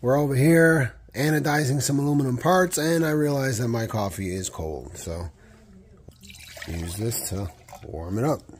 we're over here anodizing some aluminum parts, and I realize that my coffee is cold. So use this to warm it up.